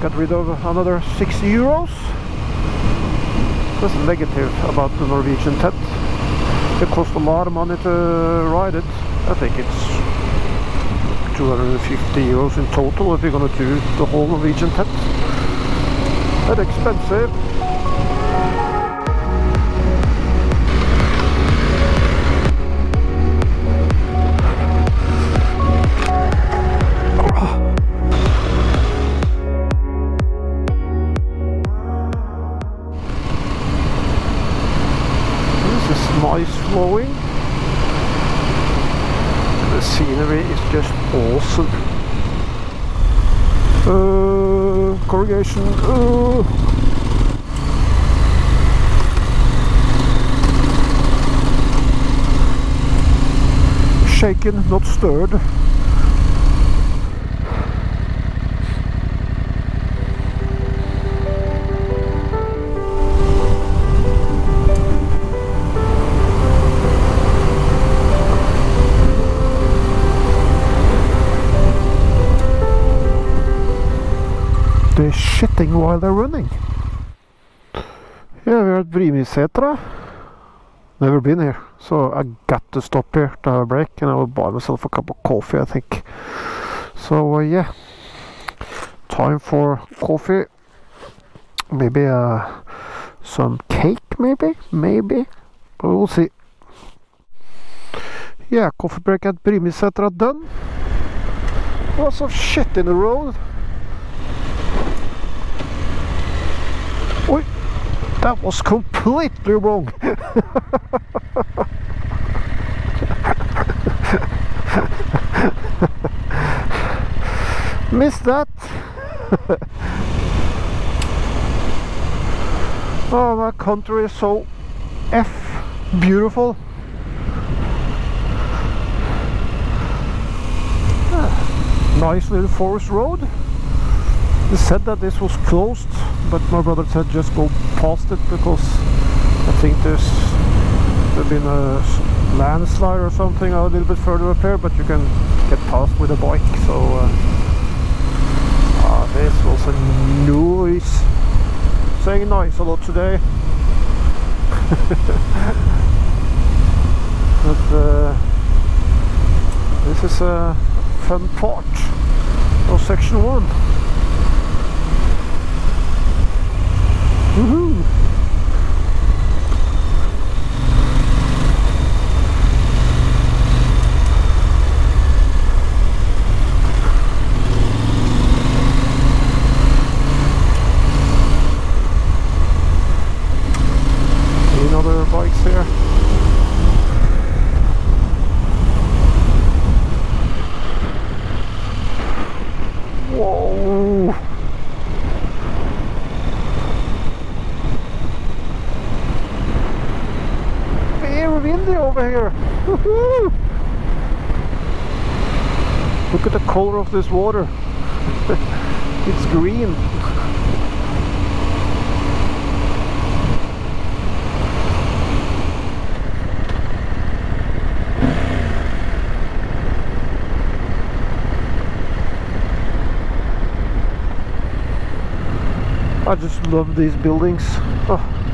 got rid of another 60 euros. That's negative about the Norwegian TET. It cost a lot of money to ride it. I think it's 250 euros in total if you're gonna do the whole Norwegian TET. That's expensive. Shaken, not stirred. They're shitting while they're running. Yeah, we're at Brimisetra. Never been here, so I got to stop here to have a break and I will buy myself a cup of coffee, I think. So, uh, yeah, time for coffee. Maybe uh, some cake, maybe? Maybe. But we'll see. Yeah, coffee break at Brimisetra done. Lots of shit in the road. That was completely wrong. Missed that. oh, my country is so F beautiful. Nice little forest road. They said that this was closed, but my brother said just go past it because I think there's there's been a landslide or something a little bit further up here, but you can get past with a bike. So uh, ah, this was a noise. Saying nice a lot today. but uh, this is a fun part of section one. Woohoo! Any other bikes here? Whoa! Very windy over here. Look at the color of this water. it's green. I just love these buildings. Oh.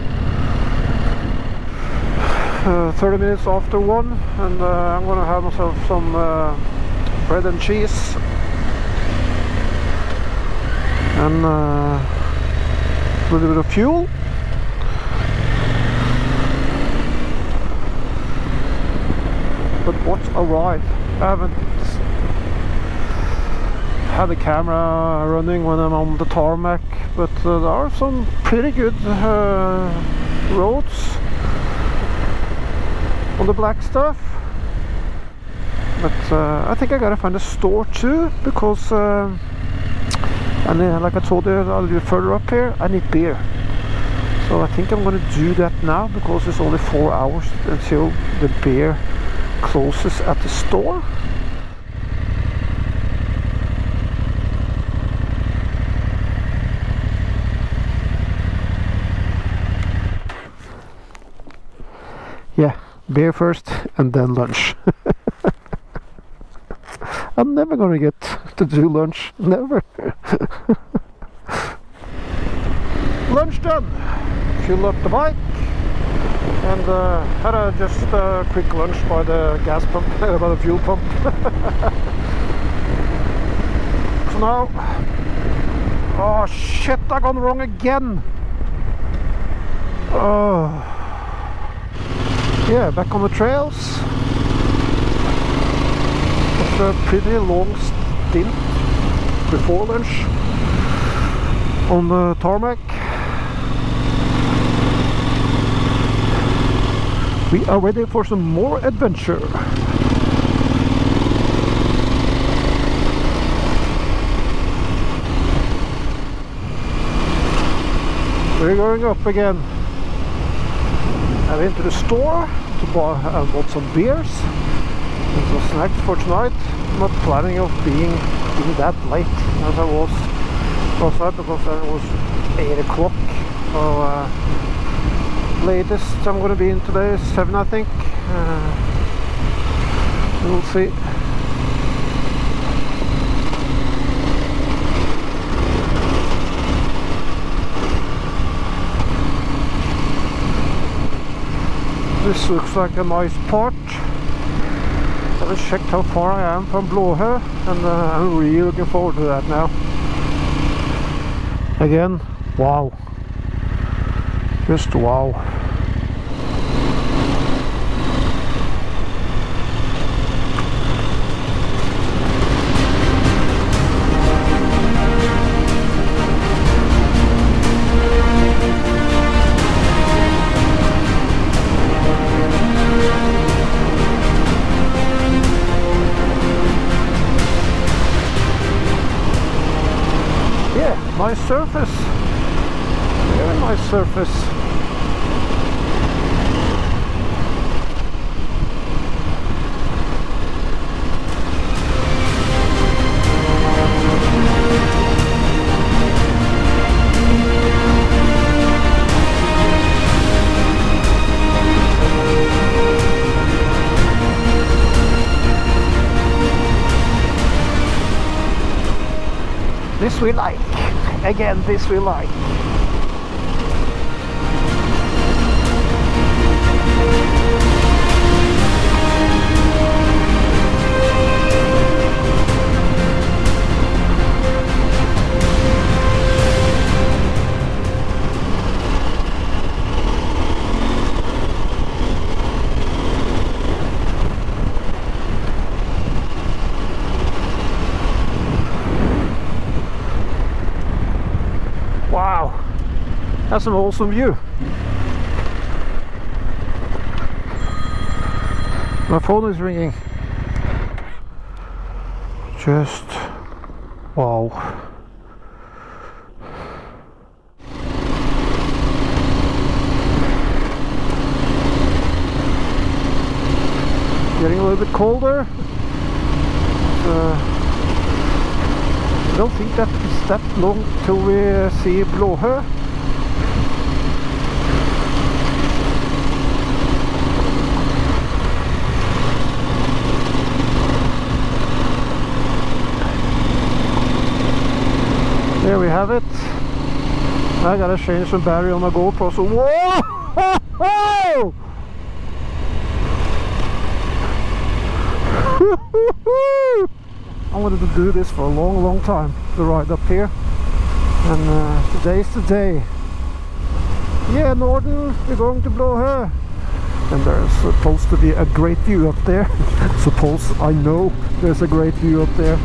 Uh, 30 minutes after one, and uh, I'm gonna have myself some uh, bread and cheese and uh, a little bit of fuel. But what a ride! I haven't had the camera running when I'm on the tarmac, but uh, there are some pretty good uh, roads on the black stuff. But uh, I think I gotta find a store too, because uh, and uh, like I told you a little further up here, I need beer. So I think I'm gonna do that now because it's only four hours until the beer closes at the store. Yeah, beer first and then lunch. I'm never gonna get to do lunch. Never. lunch done. Fill up the bike and uh, had a just a quick lunch by the gas pump, by the fuel pump. so now, oh shit, I gone wrong again. Oh, yeah, back on the trails. After a pretty long stint before lunch on the tarmac. We are ready for some more adventure. We're going up again. I went to the store to buy uh, bought some beers and some snacks for tonight. not planning of being, being that late as I was last night because it was 8 o'clock. So uh, latest I'm going to be in today is 7 I think. Uh, we'll see. This looks like a nice part. I have checked how far I am from Blåhø and uh, I'm really looking forward to that now. Again, wow. Just wow. Surface. Very nice surface. This we like again this we That's an awesome view. My phone is ringing. Just wow. Getting a little bit colder. Uh, I don't think that it's that long till we see Blåhø. Have it. I gotta change some battery on my GoPro. So whoa! I wanted to do this for a long, long time. The ride up here, and uh, today's the day. Yeah, Norden, we're going to Blåhø. And there's supposed to be a great view up there. Suppose I know there's a great view up there.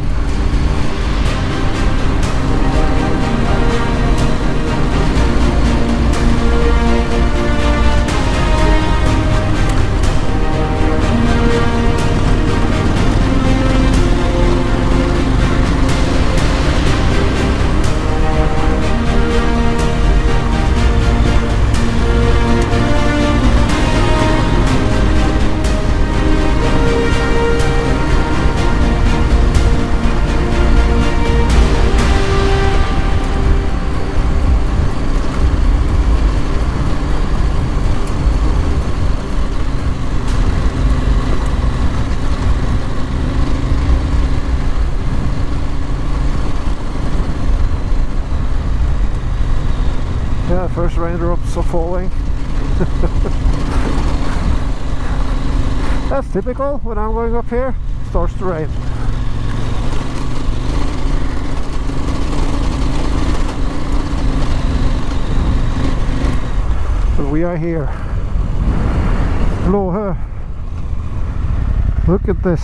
First raindrops are falling. That's typical when I'm going up here, it starts to rain. But we are here. Blåhø. Look at this.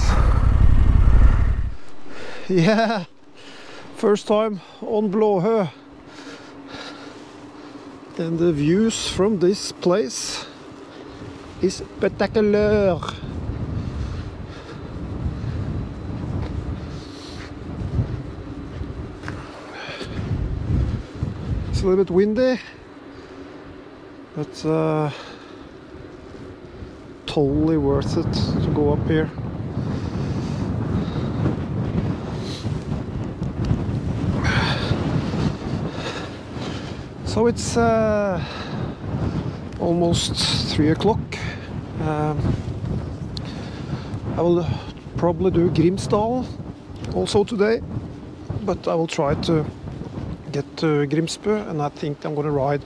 Yeah, first time on Blåhø. And the views from this place is spectacular. It's a little bit windy, but uh, totally worth it to go up here. So it's uh, almost three o'clock. Um, I will probably do Grimsdal also today, but I will try to get to Grimsbø and I think I'm gonna ride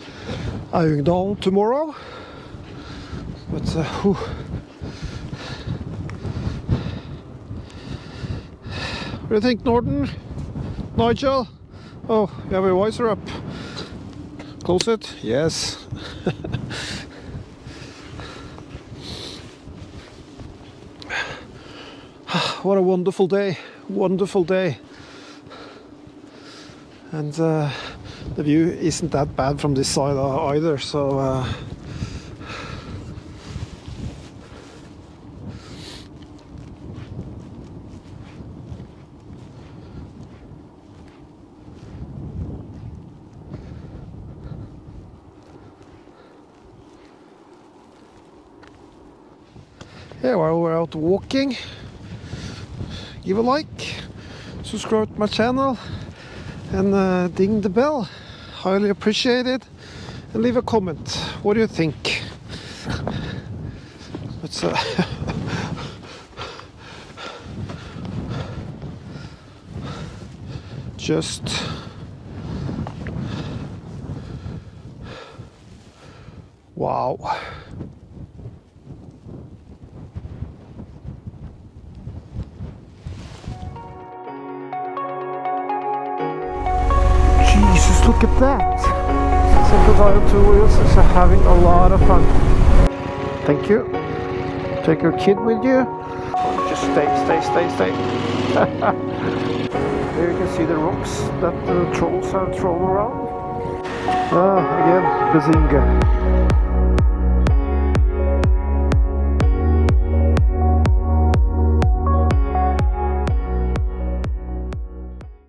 Augdal tomorrow. But uh, whew. What do you think, Norden? Nigel? Oh, you have your visor up. Close it? Yes. what a wonderful day. Wonderful day. And uh, the view isn't that bad from this side either, so uh, yeah, while we're out walking, give a like, subscribe to my channel, and uh, ding the bell. Highly appreciate it. And leave a comment. What do you think? It's uh, just wow. Simple Guy on Two Wheels is having a lot of fun. Thank you. Take your kid with you. Just stay, stay, stay, stay. Here you can see the rocks that the trolls have thrown around. Ah, again, Bazinga.